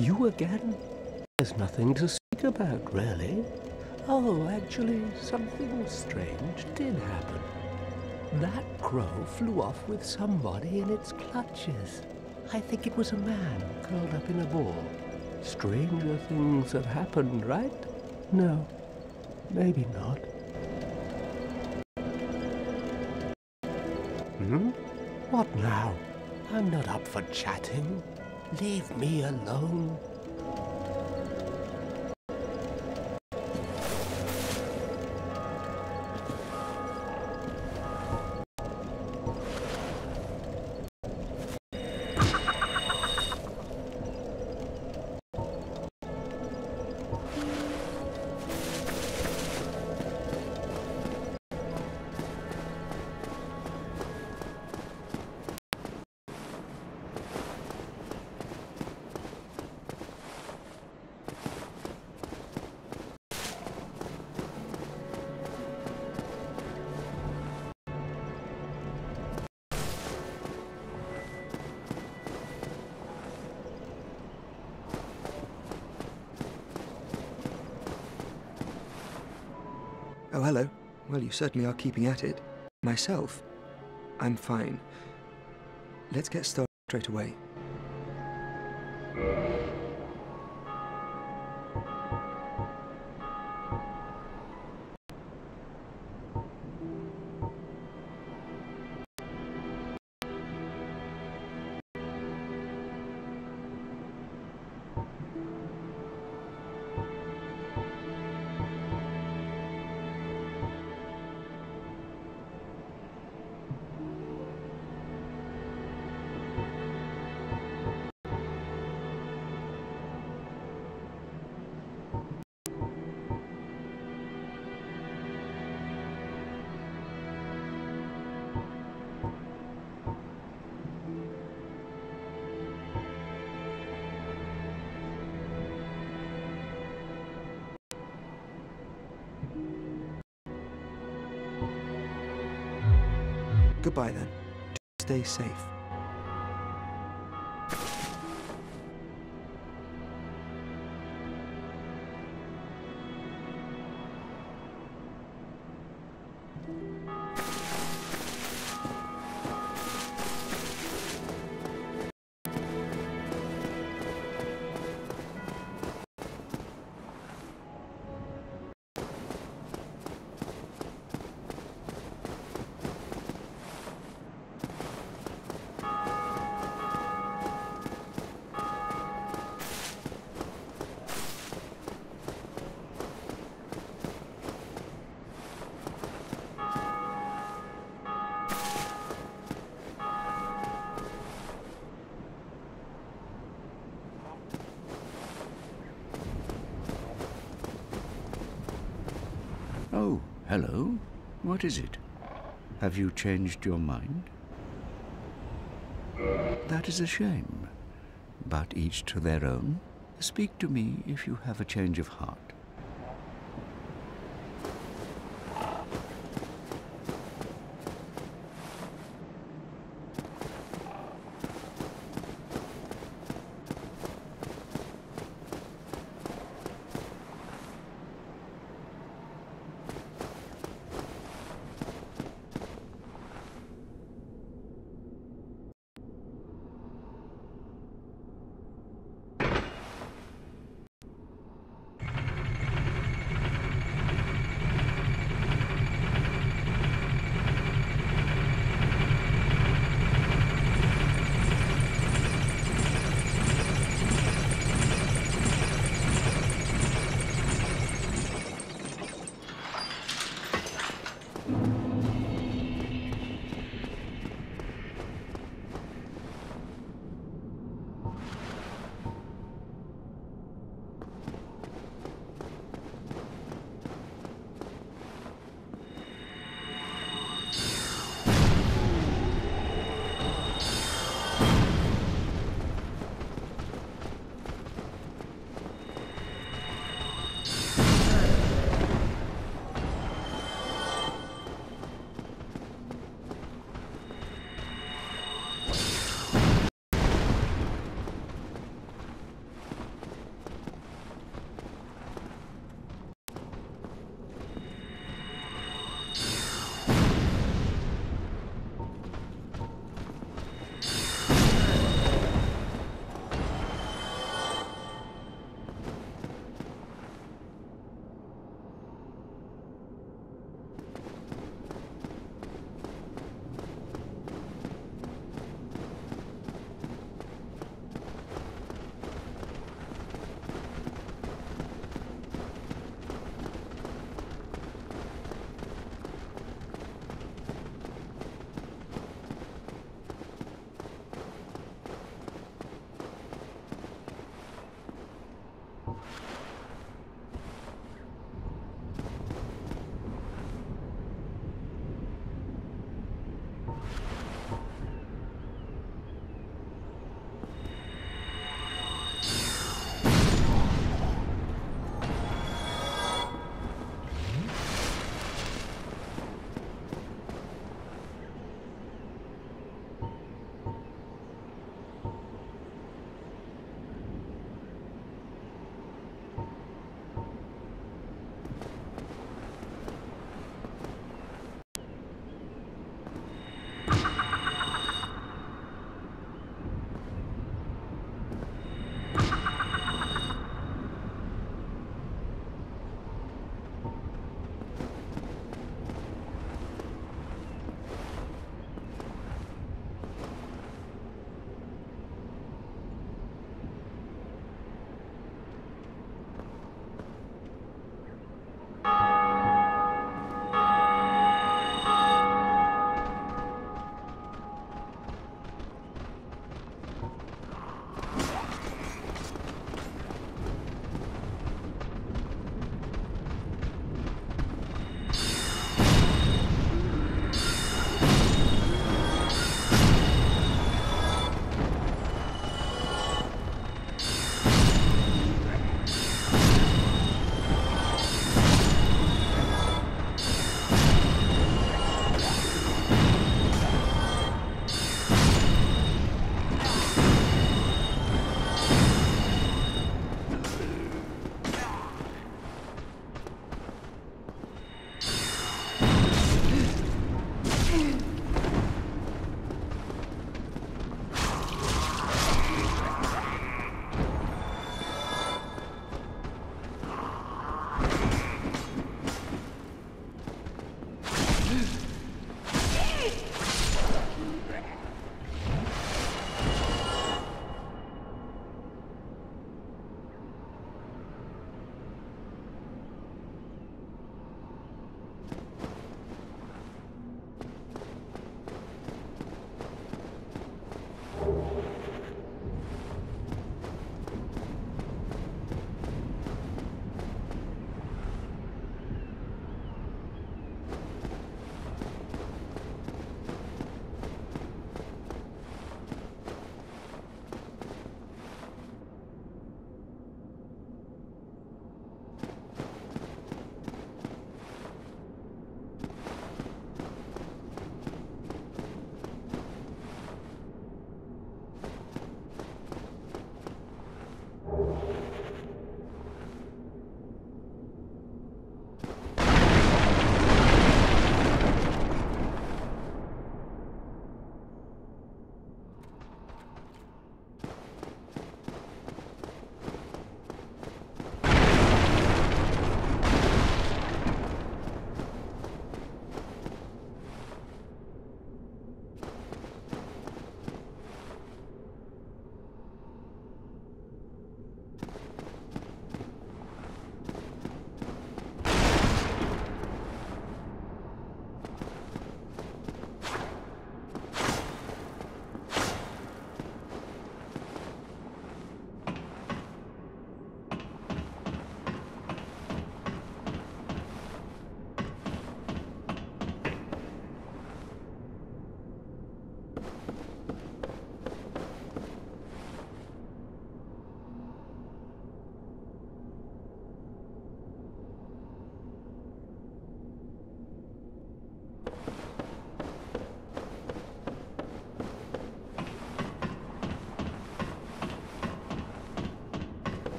You again? There's nothing to speak about, really. Oh, actually, something strange did happen. That crow flew off with somebody in its clutches. I think it was a man curled up in a ball. Stranger things have happened, right? No, maybe not. Hmm? What now? I'm not up for chatting. Leave me alone. You certainly are keeping at it. Myself, I'm fine. Let's get started straight away. Goodbye then. Stay safe. What is it? Have you changed your mind? That is a shame. But each to their own. Speak to me if you have a change of heart.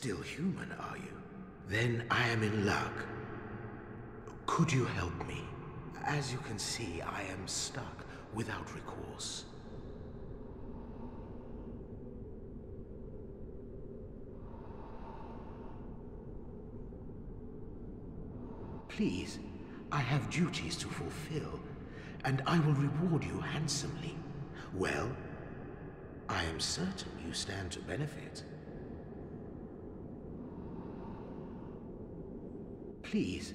Still human, are you? Then I am in luck. Could you help me? As you can see, I am stuck without recourse. Please, I have duties to fulfill, and I will reward you handsomely. Well, I am certain you stand to benefit. Please,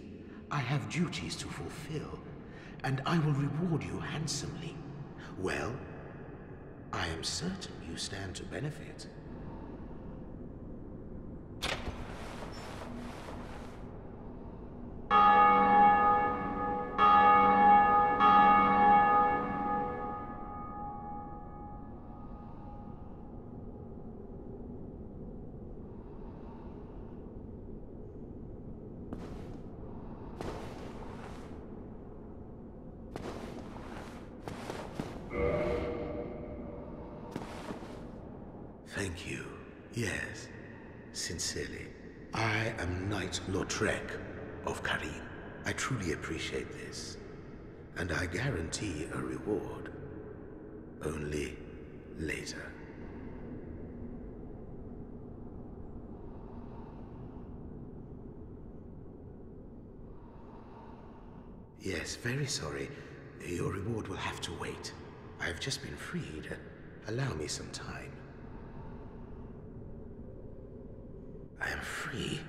I have duties to fulfill, and I will reward you handsomely. Well, I am certain you stand to benefit. Lautrec of Carim. I truly appreciate this. And I guarantee a reward. Only later. Yes, very sorry. Your reward will have to wait. I've just been freed. Allow me some time. I am free.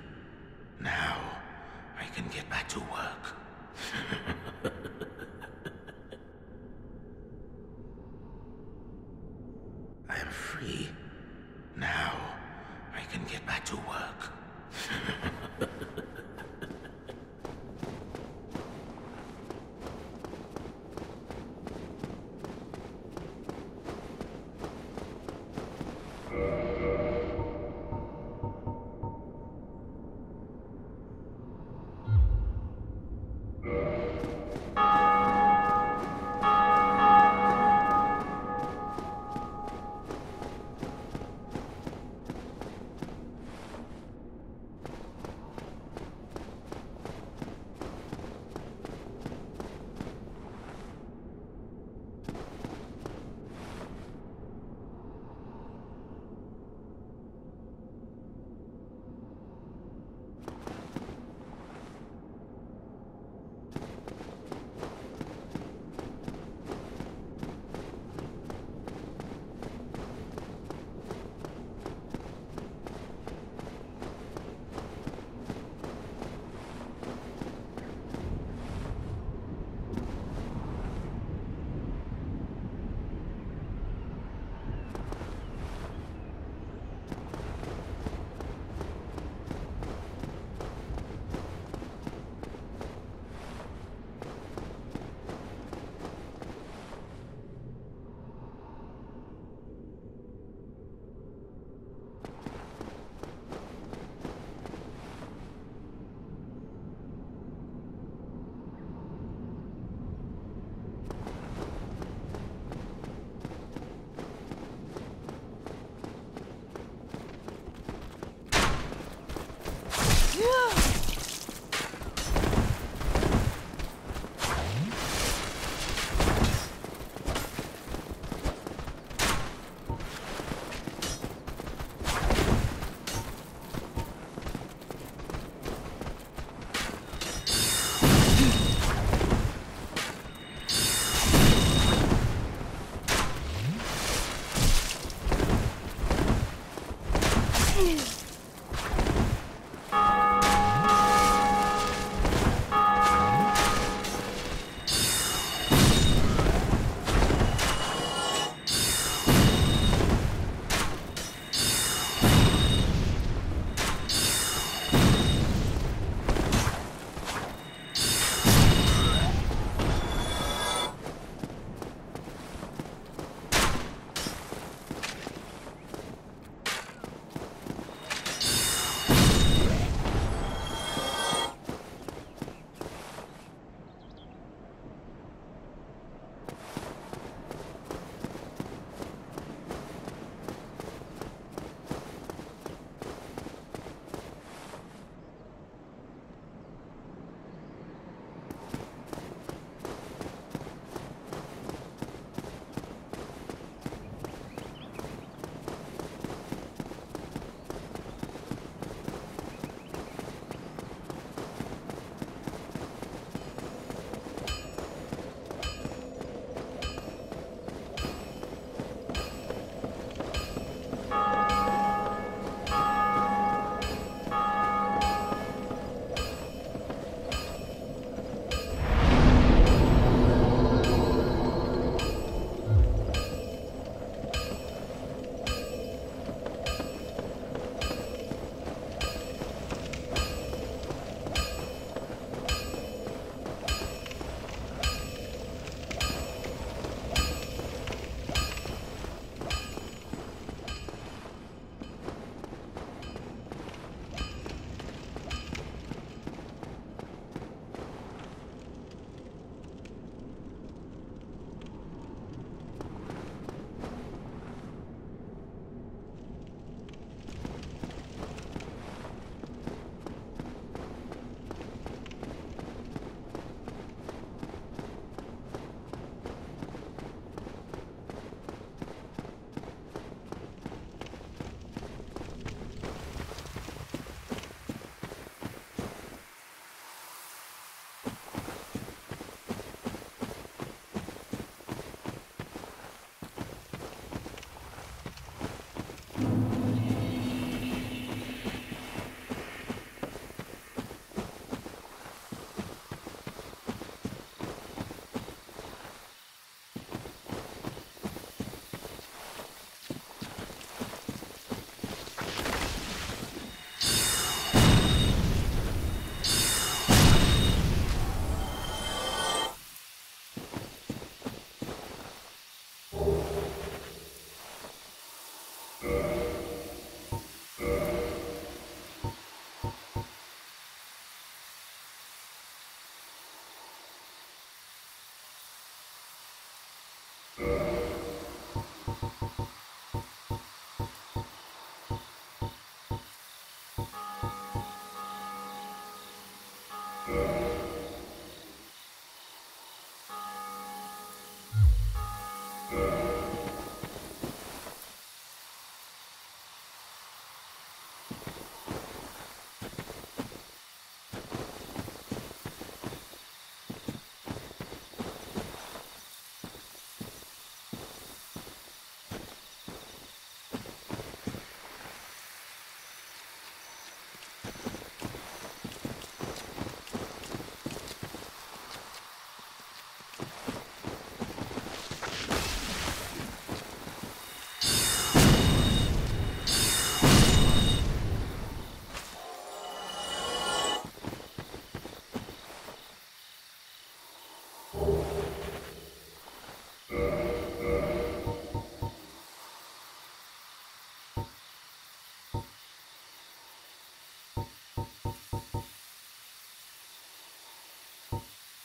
Yeah.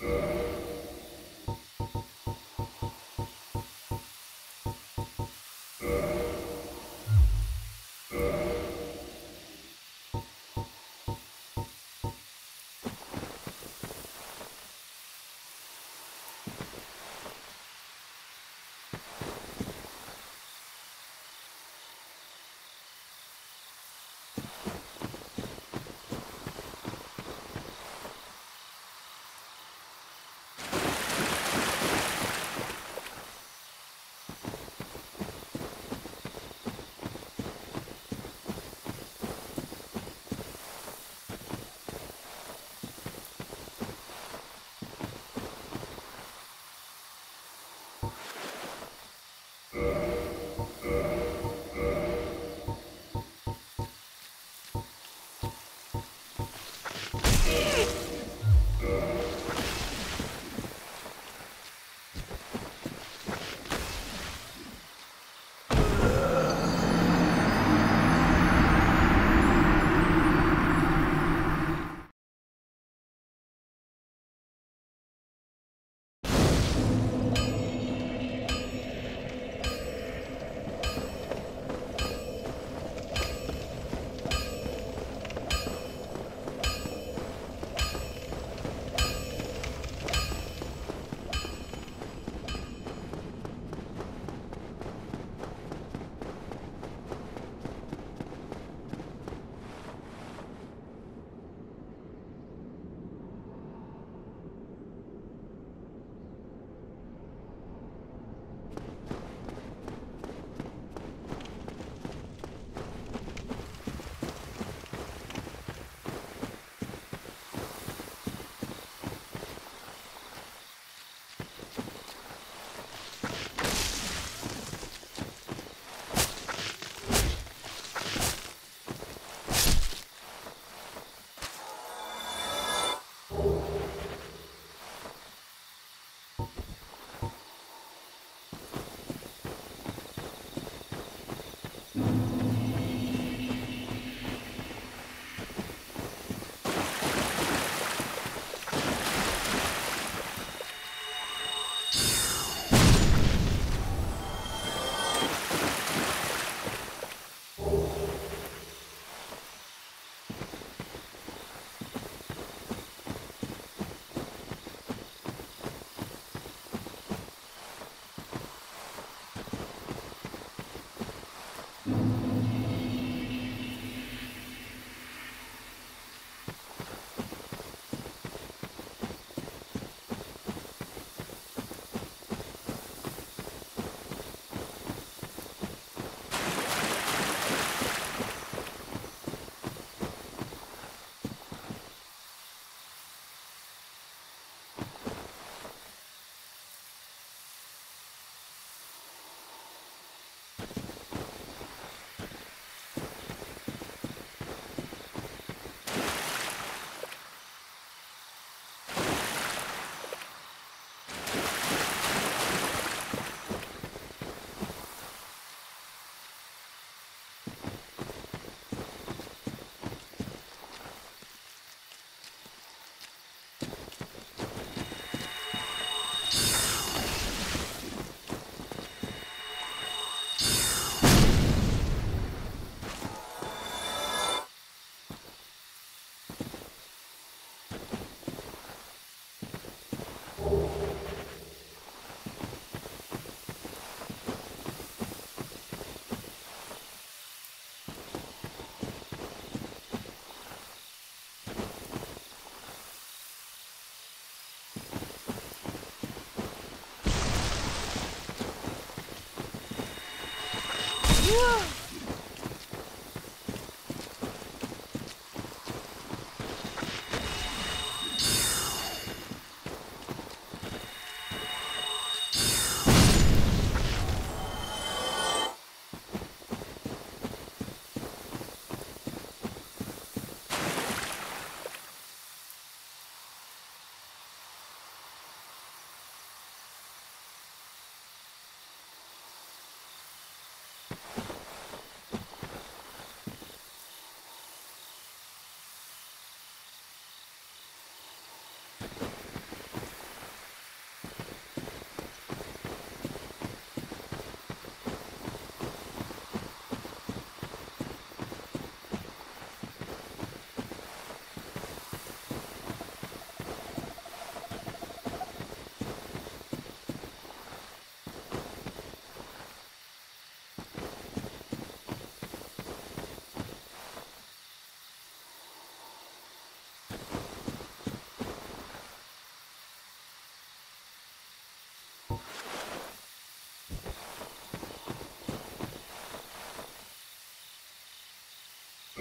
Yeah.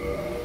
Uh...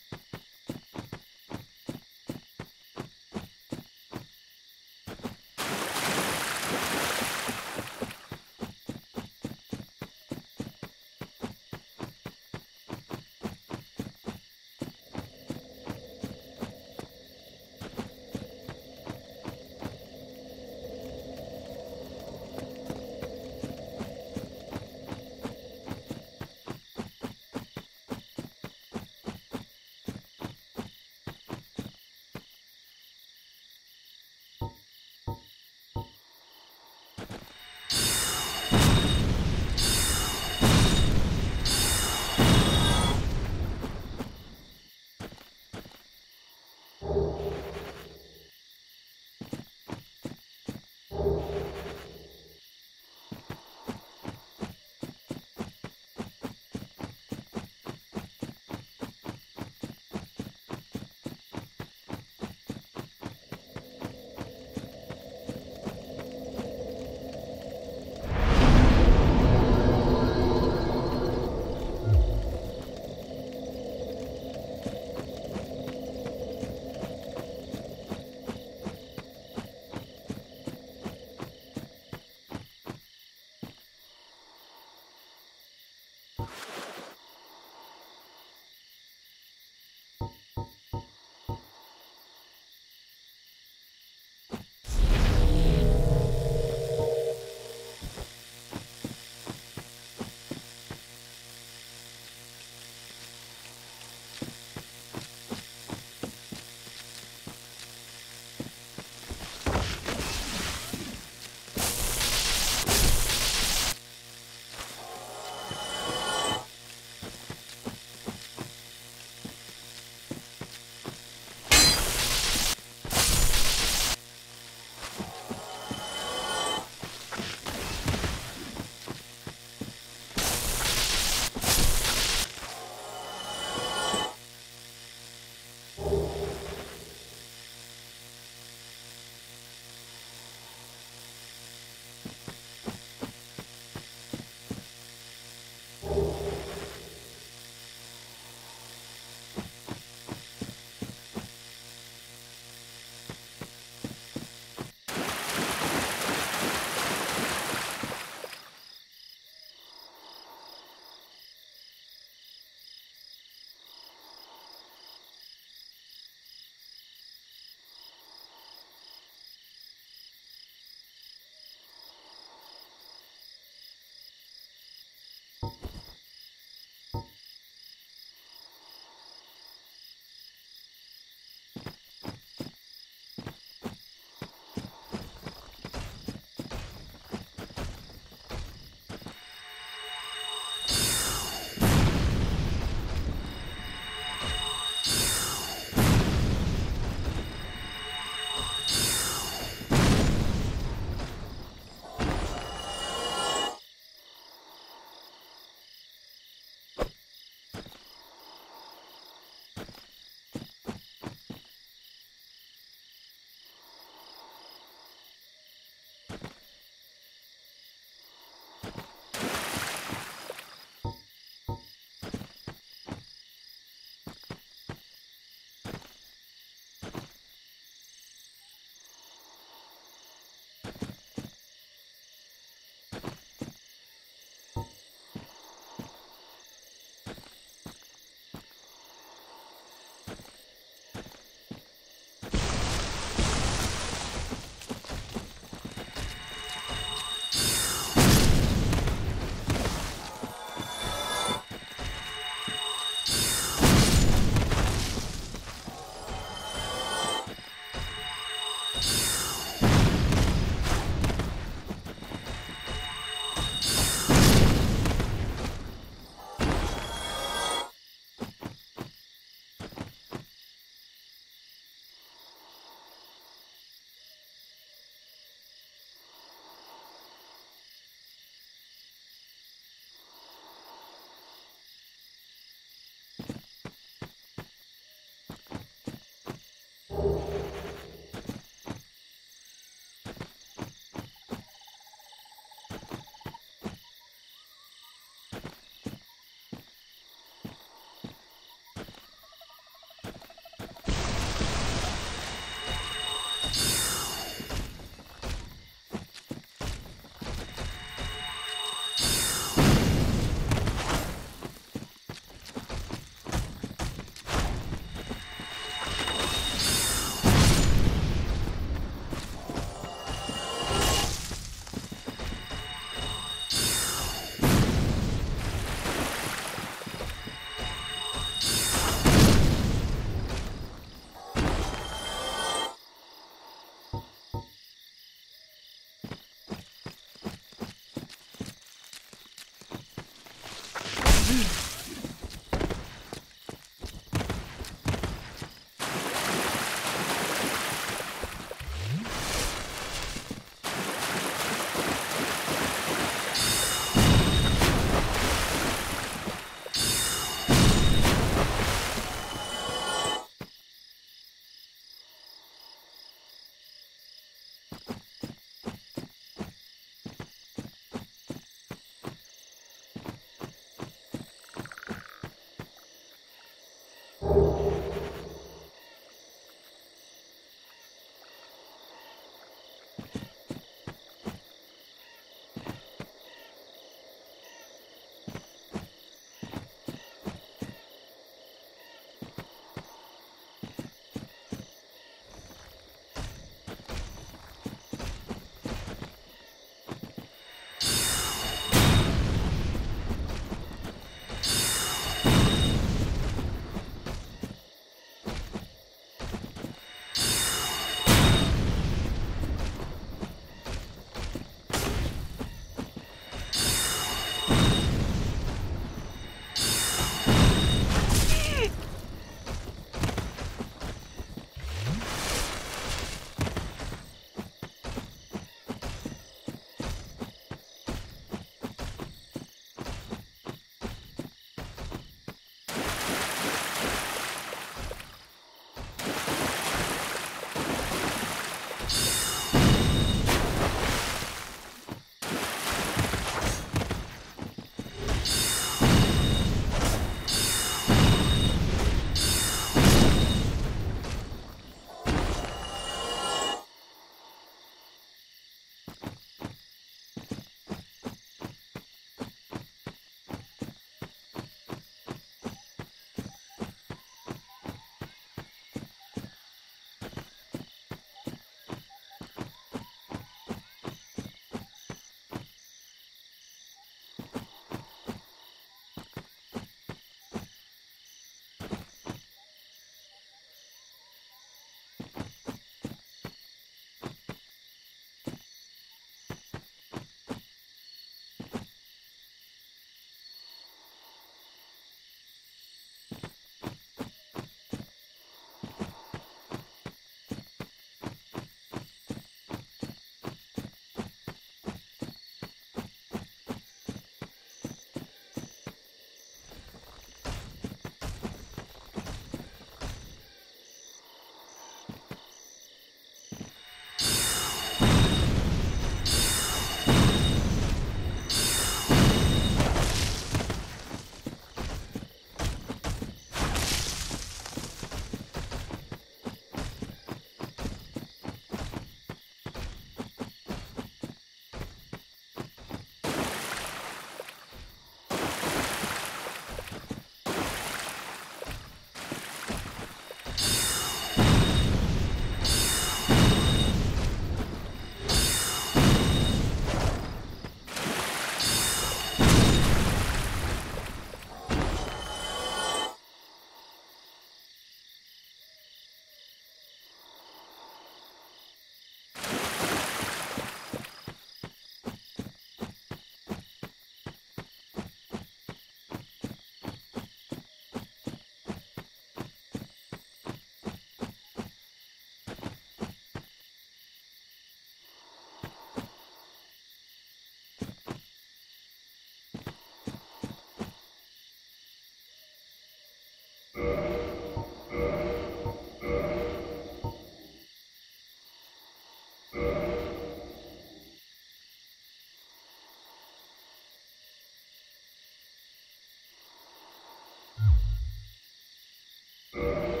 Uh...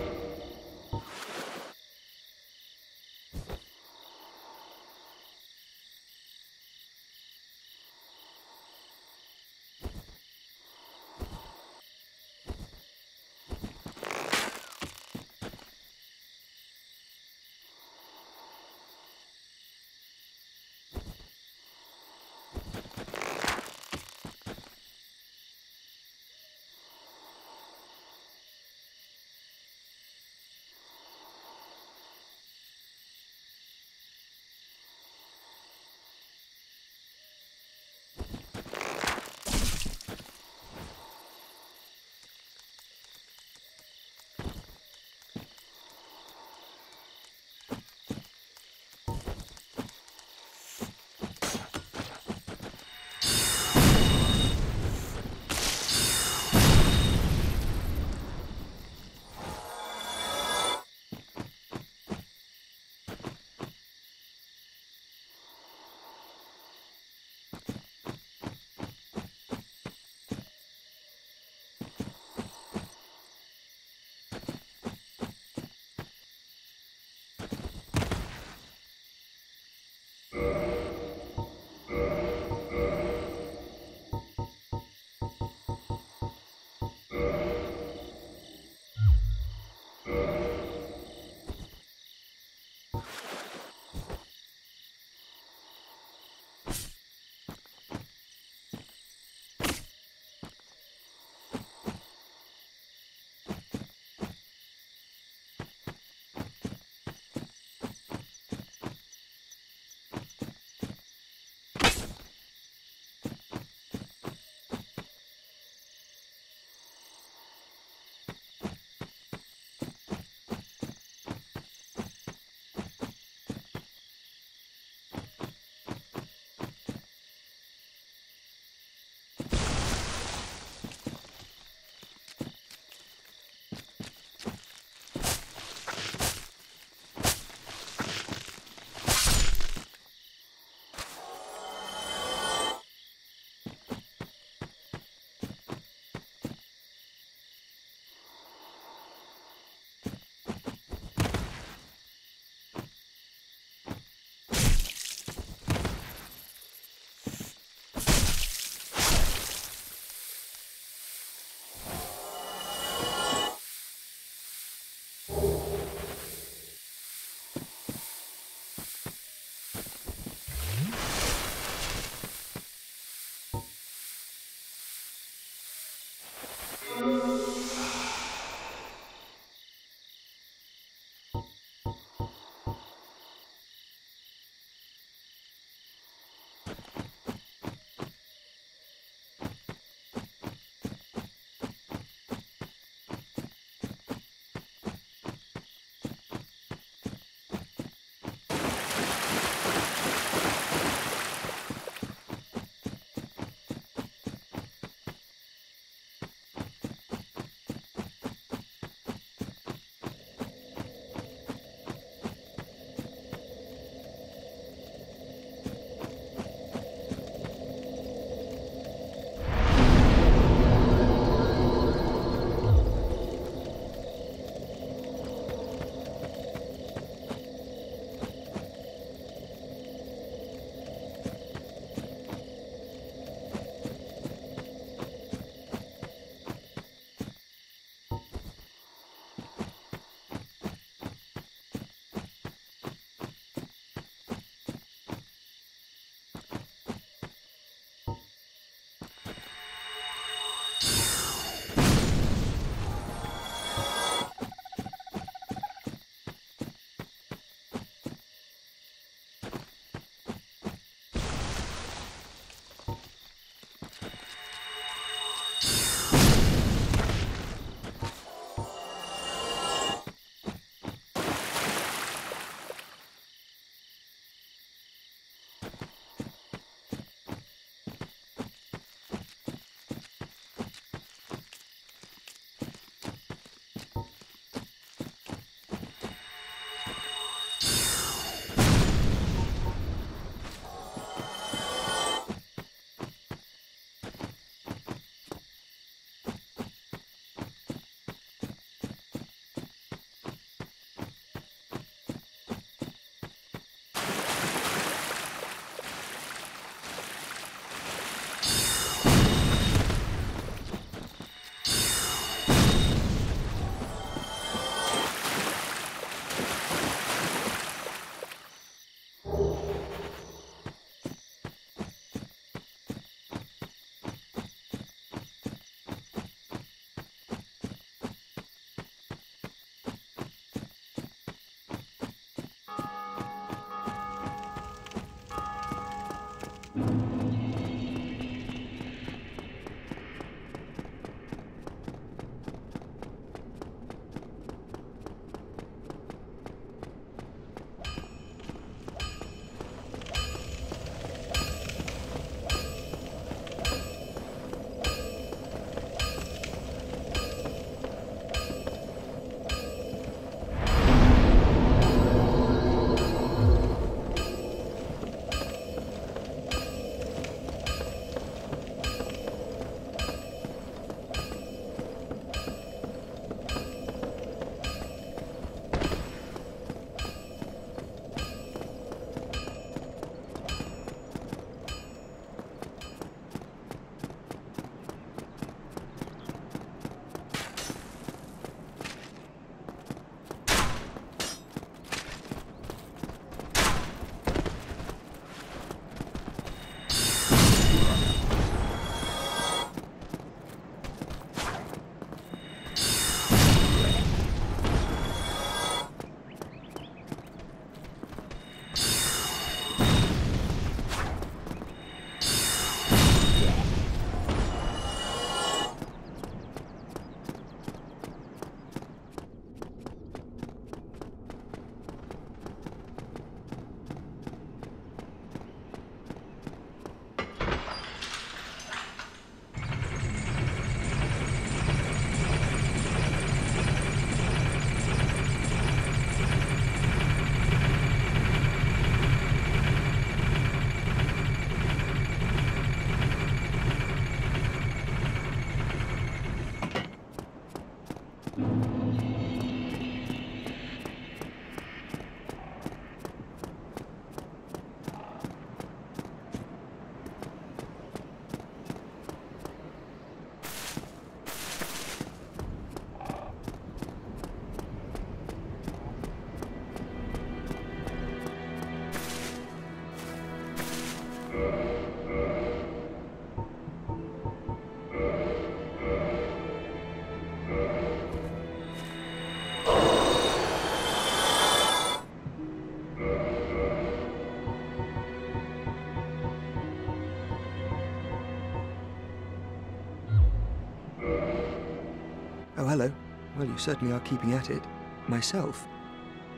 Well, you certainly are keeping at it. Myself,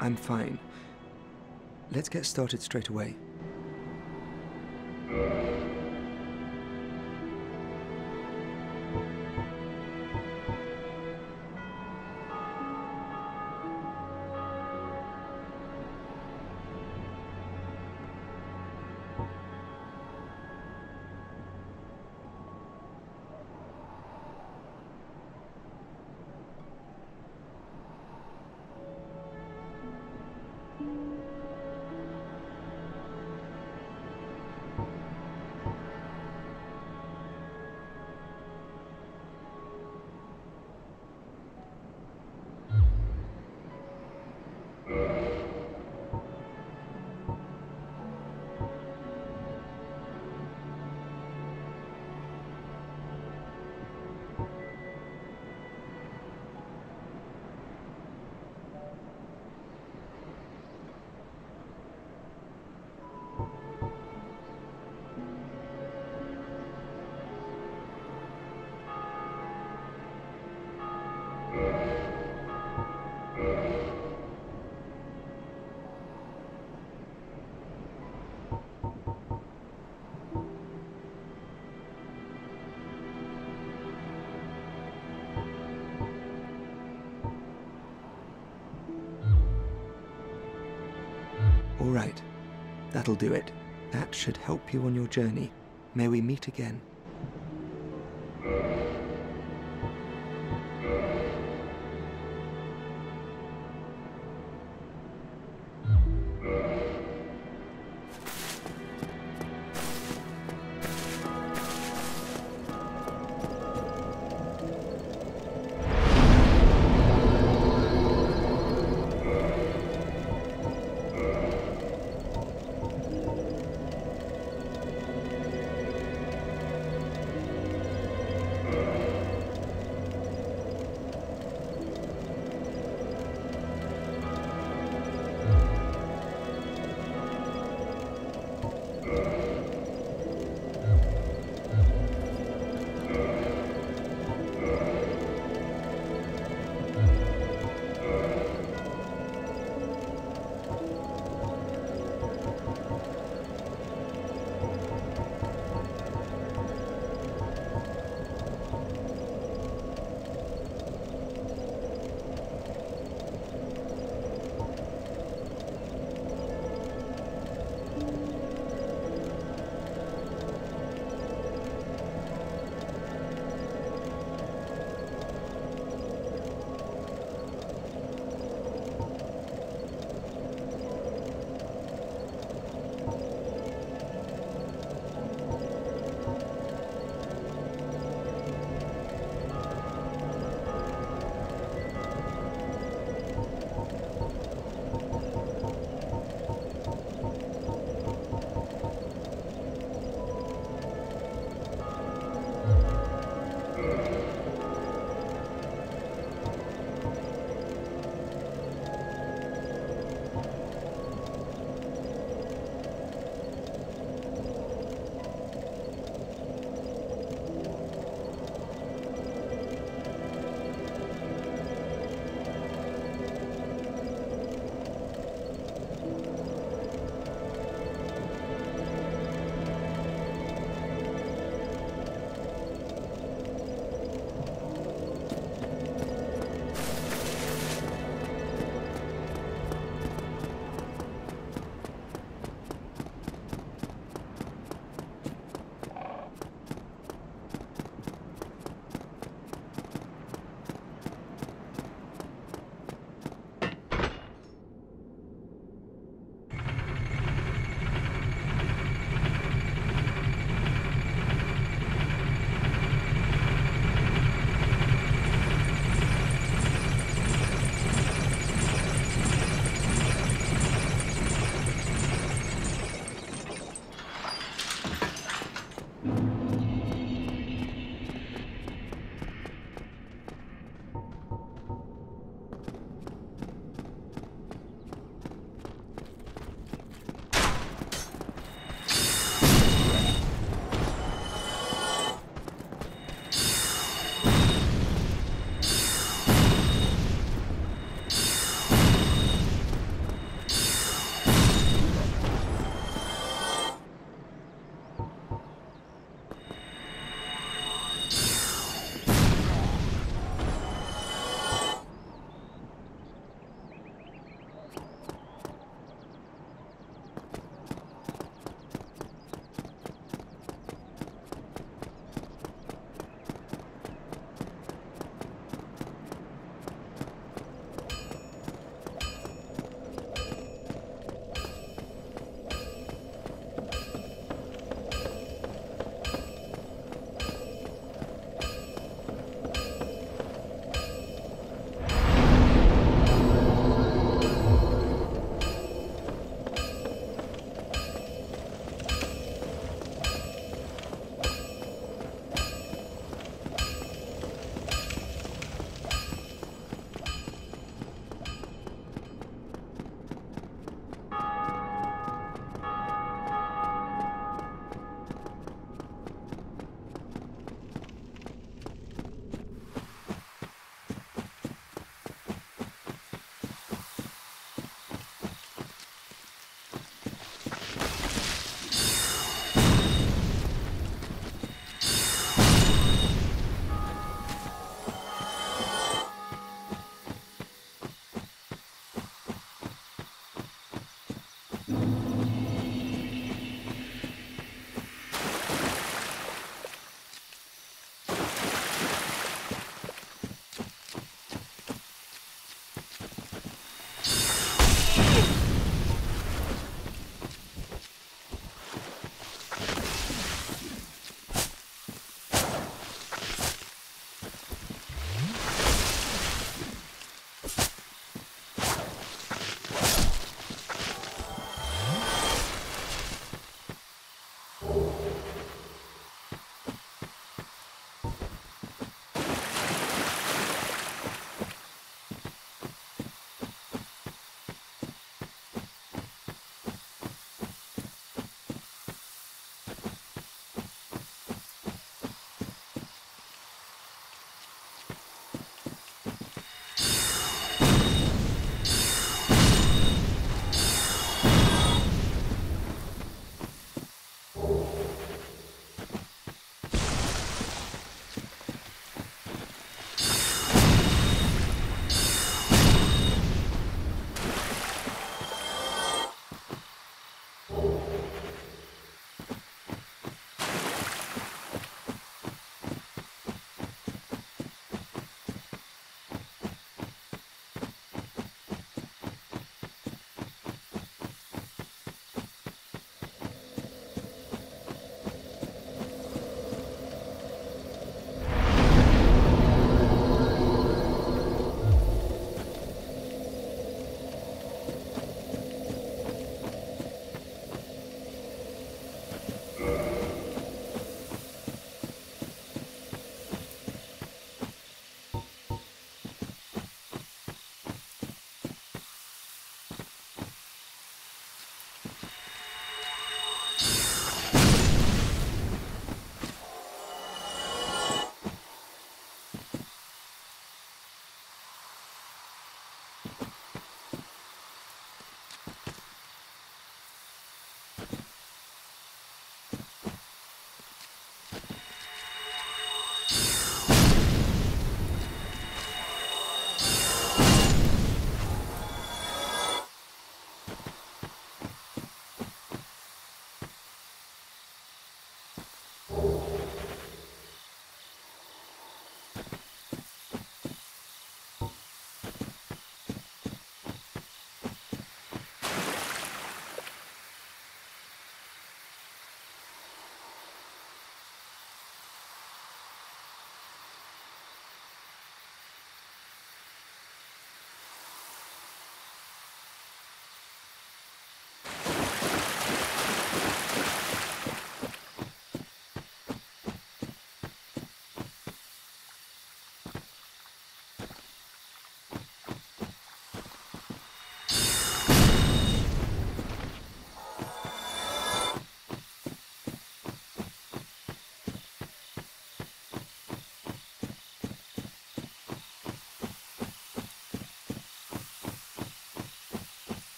I'm fine. Let's get started straight away. That'll do it. That should help you on your journey. May we meet again.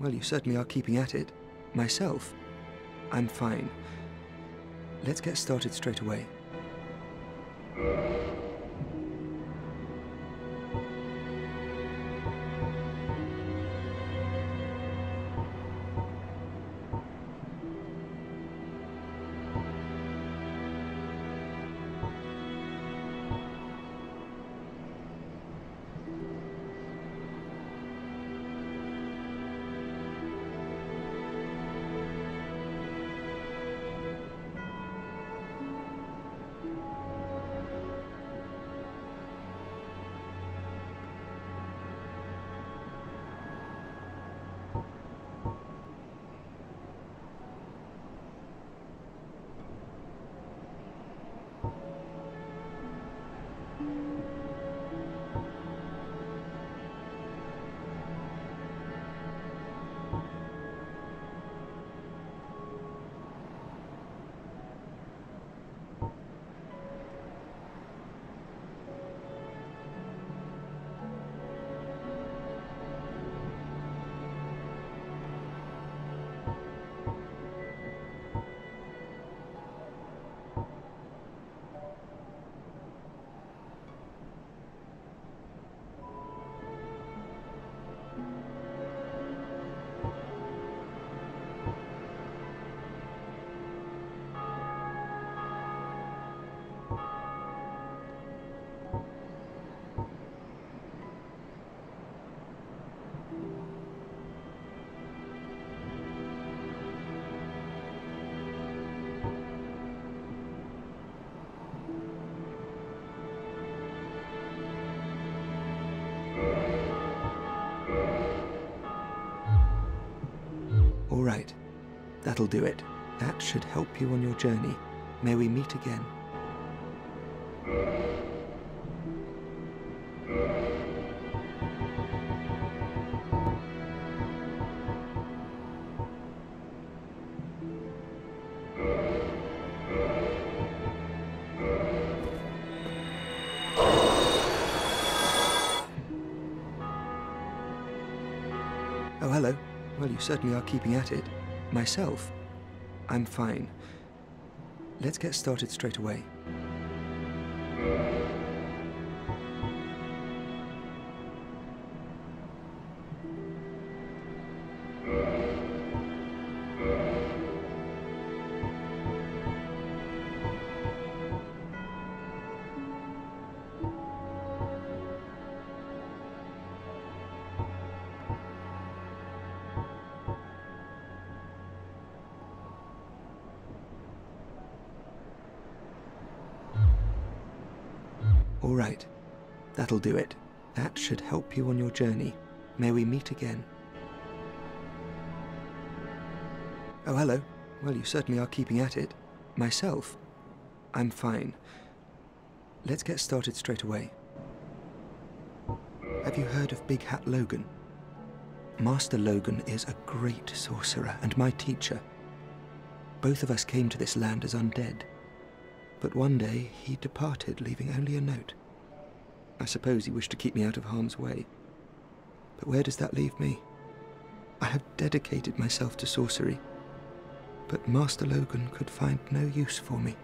Well, you certainly are keeping at it. Myself? I'm fine. Let's get started straight away. That'll do it. That should help you on your journey. May we meet again. Oh, hello. Well, you certainly are keeping at it. Myself? I'm fine. Let's get started straight away. That'll do it. That should help you on your journey. May we meet again. Oh, hello. Well, you certainly are keeping at it. Myself? I'm fine. Let's get started straight away. Have you heard of Big Hat Logan? Master Logan is a great sorcerer and my teacher. Both of us came to this land as undead. But one day he departed, leaving only a note. I suppose he wished to keep me out of harm's way. But where does that leave me? I have dedicated myself to sorcery, but Master Logan could find no use for me.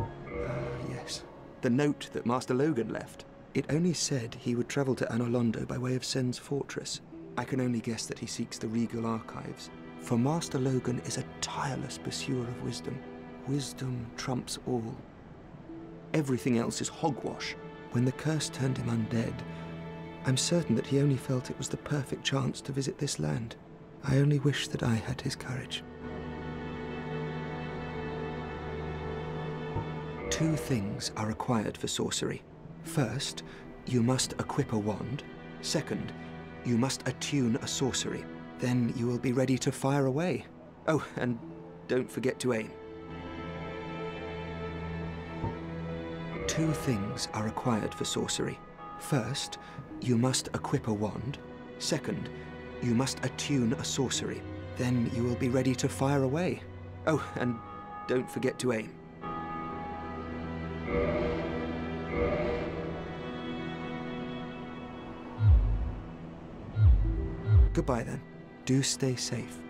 Ah, yes. The note that Master Logan left. It only said he would travel to Anor Londo by way of Sen's fortress. I can only guess that he seeks the regal archives. For Master Logan is a tireless pursuer of wisdom. Wisdom trumps all. Everything else is hogwash. When the curse turned him undead, I'm certain that he only felt it was the perfect chance to visit this land. I only wish that I had his courage. Two things are required for sorcery. First, you must equip a wand. Second, you must attune a sorcery. Then you will be ready to fire away. Oh, and don't forget to aim. Two things are required for sorcery. First, you must equip a wand. Second, you must attune a sorcery. Then you will be ready to fire away. Oh, and don't forget to aim. Goodbye then. Do stay safe.